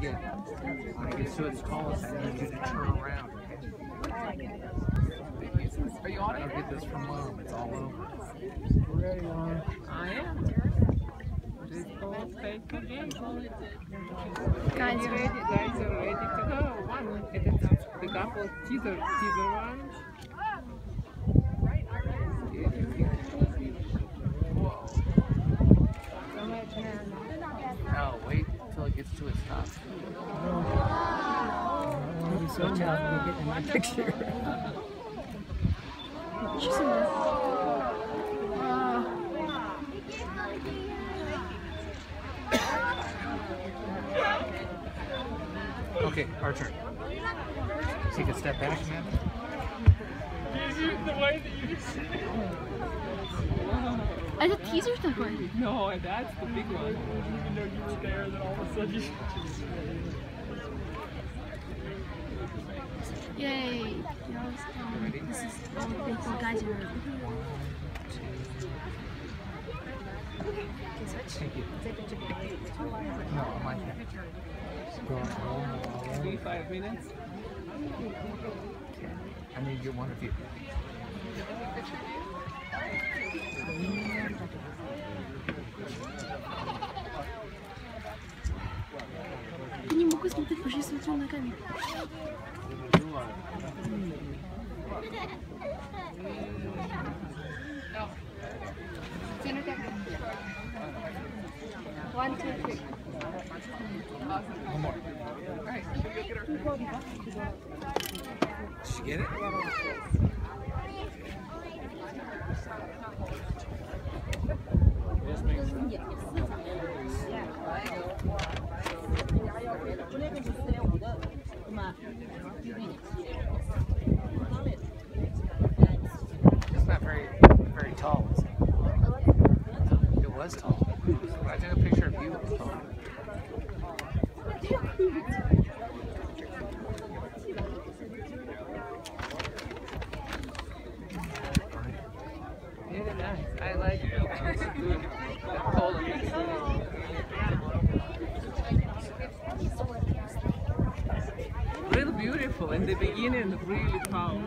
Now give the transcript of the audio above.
get when it gets to its tallest, I need you to turn around. Are you on I'll get this from mom. It's all over. Ready, Mom? I am. This whole fake again. Guys, ready? Guys are ready to go. One, it is the couple teaser, teaser one. No, wait till it gets to its top. Watch out, I'm getting my picture. she's in there. Okay, our turn. Take a step back, man. The way that you just I thought teaser's not going. No, that's the big one. I didn't even know you were there, then all of a sudden you Yay! Um, this is all the faithful guys are. Thank you. No, I might have. Three, five minutes. I need you one of you. Pourquoi est-ce qu'on peut que j'ai sauté en Akami One, two, three. Did she get it? Really beautiful. In the beginning, really tall.